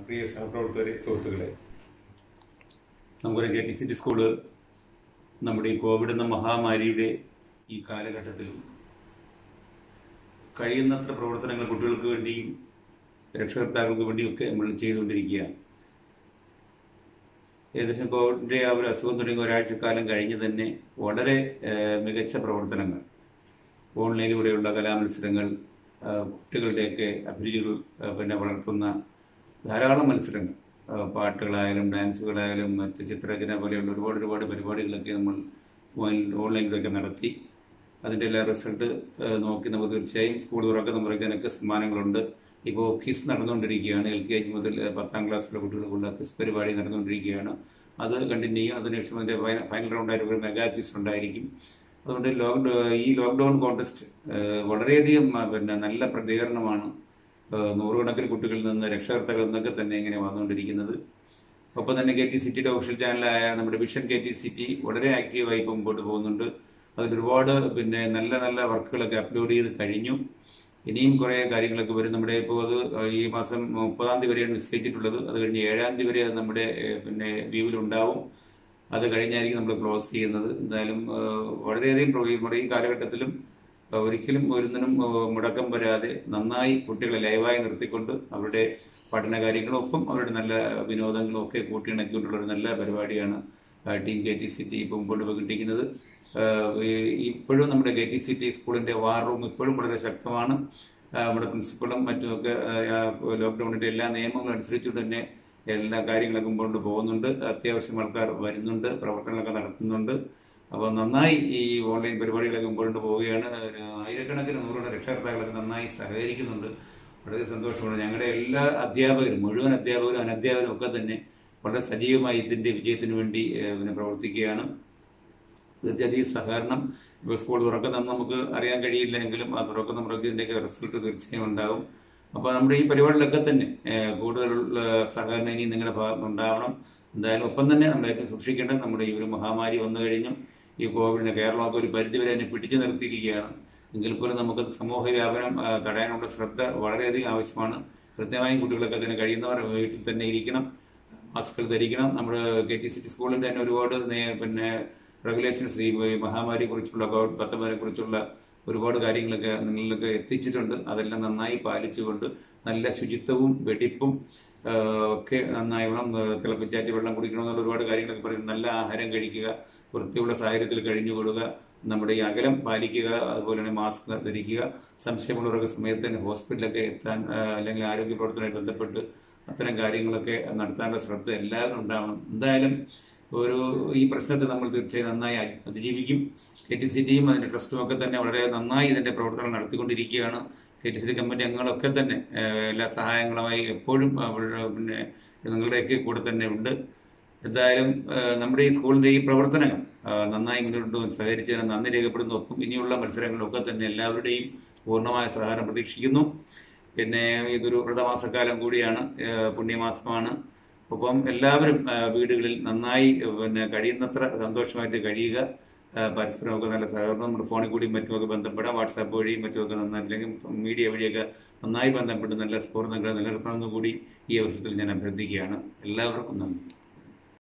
പ്രിയ സഹപ്രവർത്തകരെ സുഹൃത്തുക്കളെ നമുക്കൊരു K T C T school നമ്മുടെ ഈ കോവിഡ് എന്ന മഹാമാരിയുടെ ഈ കാലഘട്ടത്തിൽ കഴിയുന്നത്ര പ്രവർത്തനങ്ങൾ കുട്ടികൾക്ക് വേണ്ടിയും രക്ഷകർത്താക്കൾക്ക് വേണ്ടിയൊക്കെ നമ്മൾ ചെയ്തുകൊണ്ടിരിക്കുകയാണ്. ഏകദേശം കോവിഡിന്റെ ആ ഒരു അസുഖം തുടങ്ങി ഒരാഴ്ചക്കാലം കഴിഞ്ഞ് തന്നെ വളരെ മികച്ച പ്രവർത്തനങ്ങൾ ഓൺലൈനിലൂടെയുള്ള കലാമത്സരങ്ങൾ കുട്ടികളുടെയൊക്കെ അഭിരുചികൾ പിന്നെ വളർത്തുന്ന ധാരാളം മത്സരങ്ങൾ. പാട്ടുകളായാലും ഡാൻസുകളായാലും മറ്റ് ചിത്രരചന പോലെയുള്ള ഒരുപാട് ഒരുപാട് പരിപാടികളൊക്കെ നമ്മൾ ഓൺലൈനിലൊക്കെ നടത്തി. അതിന്റെ എല്ലാ റിസൾട്ട് നോക്കി നമുക്ക് തീർച്ചയായും സ്കൂൾ തുറക്കുന്ന മുറയ്ക്കാനൊക്കെ സമ്മാനങ്ങളുണ്ട്. ഇപ്പോൾ കിസ് നടന്നുകൊണ്ടിരിക്കുകയാണ്. എൽ കെ ജി മുതൽ പത്താം ക്ലാസ് ക്ലാസ്സിലെ കുട്ടികൾക്കുള്ള കിസ് പരിപാടി നടന്നുകൊണ്ടിരിക്കുകയാണ്. അത് കണ്ടിന്യൂ ചെയ്യും അതിനുശേഷം അതിന്റെ ഫൈനൽ റൗണ്ട് റൗണ്ടായിട്ട് ഒരു മെഗാ കിസ് ഉണ്ടായിരിക്കും. അതുകൊണ്ട് ലോക്ക്ഡൗൺ ഈ ലോക്ക്ഡൗൺ കോൺടെസ്റ്റ് വളരെയധികം പിന്നെ നല്ല പ്രതികരണമാണ്. നൂറുകണക്കിന് കുട്ടികളിൽ നിന്ന് രക്ഷകർത്താക്കൾ നിന്നൊക്കെ തന്നെ ഇങ്ങനെ വന്നുകൊണ്ടിരിക്കുന്നത്. ഒപ്പം തന്നെ കെ ടി സിറ്റിയുടെ ഒഫീഷ്യൽ ചാനലായ നമ്മുടെ വിഷൻ കെ ടി സിറ്റി വളരെ ആക്റ്റീവായി ഇപ്പോൾ മുമ്പോട്ട് പോകുന്നുണ്ട്. അതിൽ ഒരുപാട് പിന്നെ നല്ല നല്ല വർക്കുകളൊക്കെ അപ്ലോഡ് ചെയ്ത് കഴിഞ്ഞു. ഇനിയും കുറേ കാര്യങ്ങളൊക്കെ വരും. നമ്മുടെ ഇപ്പോൾ അത് ഈ മാസം മുപ്പതാം തീയതി വരെയാണ് നിശ്ചയിച്ചിട്ടുള്ളത്. അത് കഴിഞ്ഞ് ഏഴാം തീയതി വരെ അത് നമ്മുടെ പിന്നെ വ്യൂവിലുണ്ടാവും അത് കഴിഞ്ഞായിരിക്കും നമ്മൾ ക്ലോസ് ചെയ്യുന്നത്. എന്തായാലും വളരെയധികം നമ്മുടെ ഈ കാലഘട്ടത്തിലും ഒരിക്കലും ഒരുന്നിനും മുടക്കം വരാതെ നന്നായി കുട്ടികളെ ലൈവായി നിർത്തിക്കൊണ്ട് അവരുടെ പഠന കാര്യങ്ങളൊപ്പം അവരുടെ നല്ല വിനോദങ്ങളും ഒക്കെ കൂട്ടിയിണക്കിക്കൊണ്ടുള്ള ഒരു നല്ല പരിപാടിയാണ് ടീം കെ ടി സിറ്റി ഇപ്പോൾ മുമ്പോട്ട് പോയിക്കൊണ്ടിരിക്കുന്നത്. ഇപ്പോഴും നമ്മുടെ കെ ടി സിറ്റി സ്കൂളിന്റെ വാർ റൂം ഇപ്പോഴും വളരെ ശക്തമാണ്. നമ്മുടെ പ്രിൻസിപ്പളും മറ്റുമൊക്കെ ലോക്ക്ഡൗണിന്റെ എല്ലാ നിയമങ്ങളും അനുസരിച്ചുകൊണ്ട് തന്നെ എല്ലാ കാര്യങ്ങളൊക്കെ മുമ്പോട്ട് പോകുന്നുണ്ട്. അത്യാവശ്യം ആൾക്കാർ വരുന്നുണ്ട് പ്രവർത്തനങ്ങളൊക്കെ നടത്തുന്നുണ്ട്. അപ്പോൾ നന്നായി ഈ ഓൺലൈൻ പരിപാടികളൊക്കെ മുമ്പോട്ട് പോവുകയാണ്. ആയിരക്കണക്കിന് നൂറുകളുടെ രക്ഷകർത്താക്കളൊക്കെ നന്നായി സഹകരിക്കുന്നുണ്ട്. വളരെ സന്തോഷമാണ്. ഞങ്ങളുടെ എല്ലാ അധ്യാപകരും മുഴുവൻ അധ്യാപകരും അനധ്യാപകരും ഒക്കെ തന്നെ വളരെ സജീവമായി ഇതിന്റെ വിജയത്തിന് വേണ്ടി പിന്നെ പ്രവർത്തിക്കുകയാണ്. തീർച്ചയായും സഹകരണം ഇപ്പോൾ സ്കൂൾ തുറക്കുന്ന നമുക്ക് അറിയാൻ കഴിയില്ല എങ്കിലും ആ തുറക്കുന്ന മുറയ്ക്ക് ഇതിന്റെയൊക്കെ റിസൾട്ട് തീർച്ചയായും ഉണ്ടാകും അപ്പോൾ നമ്മുടെ ഈ പരിപാടിയിലൊക്കെ തന്നെ കൂടുതലുള്ള സഹകരണം ഇനി നിങ്ങളുടെ ഭാഗത്ത് ഉണ്ടാവണം. എന്തായാലും ഒപ്പം തന്നെ ഏറ്റവും സൂക്ഷിക്കേണ്ടത് നമ്മുടെ ഈ ഒരു മഹാമാരി വന്നു കഴിഞ്ഞു. ഈ കോവിഡിനെ കേരളമൊക്കെ ഒരു പരിധിവരെ തന്നെ പിടിച്ചു നിർത്തിയിരിക്കുകയാണ്. എങ്കിൽ പോലും നമുക്ക് സമൂഹ വ്യാപനം തടയാനുള്ള ശ്രദ്ധ വളരെയധികം ആവശ്യമാണ്. കൃത്യമായും കുട്ടികളൊക്കെ തന്നെ കഴിയുന്നവർ വീട്ടിൽ തന്നെ ഇരിക്കണം മാസ്കുകൾ ധരിക്കണം. നമ്മുടെ കെ ടി സി ടി സ്കൂളിന്റെ തന്നെ ഒരുപാട് പിന്നെ റെഗുലേഷൻസ് ഈ മഹാമാരിയെ കുറിച്ചുള്ള കോവിഡ് പത്തൊമ്പതിനെ കുറിച്ചുള്ള ഒരുപാട് കാര്യങ്ങളൊക്കെ നിങ്ങളിലൊക്കെ എത്തിച്ചിട്ടുണ്ട്. അതെല്ലാം നന്നായി പാലിച്ചുകൊണ്ട് നല്ല ശുചിത്വവും വെടിപ്പും ഒക്കെ നന്നായി വേണം തിളപ്പിച്ചാറ്റി വെള്ളം കുടിക്കണമെന്നുള്ള ഒരുപാട് കാര്യങ്ങളൊക്കെ പറയും നല്ല ആഹാരം കഴിക്കുക വൃത്തിയുള്ള സാഹചര്യത്തിൽ കഴിഞ്ഞുകൊള്ളുക നമ്മുടെ ഈ അകലം പാലിക്കുക അതുപോലെ തന്നെ മാസ്ക് ധരിക്കുക സംശയമുള്ളവരൊക്കെ സമയത്ത് തന്നെ ഹോസ്പിറ്റലൊക്കെ എത്താൻ അല്ലെങ്കിൽ ആരോഗ്യ പ്രവർത്തനവുമായി ബന്ധപ്പെട്ട് അത്തരം കാര്യങ്ങളൊക്കെ നടത്താനുള്ള ശ്രദ്ധ എല്ലാവരും ഉണ്ടാവണം. എന്തായാലും ഒരു ഈ പ്രശ്നത്തെ നമ്മൾ തീർച്ചയായും നന്നായി അതിജീവിക്കും. കെ ടി സി ടിയും അതിന്റെ ട്രസ്റ്റും ഒക്കെ തന്നെ വളരെ നന്നായി ഇതിന്റെ പ്രവർത്തനം നടത്തിക്കൊണ്ടിരിക്കുകയാണ്. K T C T committee അംഗങ്ങളൊക്കെ തന്നെ എല്ലാ സഹായങ്ങളുമായി എപ്പോഴും പിന്നെ നിങ്ങളുടെയൊക്കെ കൂടെ തന്നെ ഉണ്ട്. എന്തായാലും നമ്മുടെ ഈ സ്കൂളിന്റെ ഈ പ്രവർത്തനങ്ങൾ നന്നായി മുന്നോട്ട് സഹകരിച്ചതിന് നന്ദി രേഖപ്പെടുന്നു. ഒപ്പം ഇനിയുള്ള മത്സരങ്ങളിലൊക്കെ തന്നെ എല്ലാവരുടെയും പൂർണമായ സഹകരണം പ്രതീക്ഷിക്കുന്നു. പിന്നെ ഇതൊരു വ്രതമാസക്കാലം കൂടിയാണ് പുണ്യമാസമാണ്. ഒപ്പം എല്ലാവരും വീടുകളിൽ നന്നായി പിന്നെ കഴിയുന്നത്ര സന്തോഷമായിട്ട് കഴിയുക. പരസ്പരമൊക്കെ നല്ല സഹകരണം നമ്മുടെ ഫോണിൽ കൂടിയും മറ്റുമൊക്കെ ബന്ധപ്പെടാം. വാട്സാപ്പ് വഴിയും മറ്റുമൊക്കെ നന്നായി അല്ലെങ്കിൽ മീഡിയ വഴിയൊക്കെ നന്നായി ബന്ധപ്പെട്ട് നല്ല സ്ഫൂർണങ്ങൾ നിലനിർത്തണമെന്ന് കൂടി ഈ അവസരത്തിൽ ഞാൻ അഭ്യർത്ഥിക്കുകയാണ്. എല്ലാവർക്കും നന്ദി.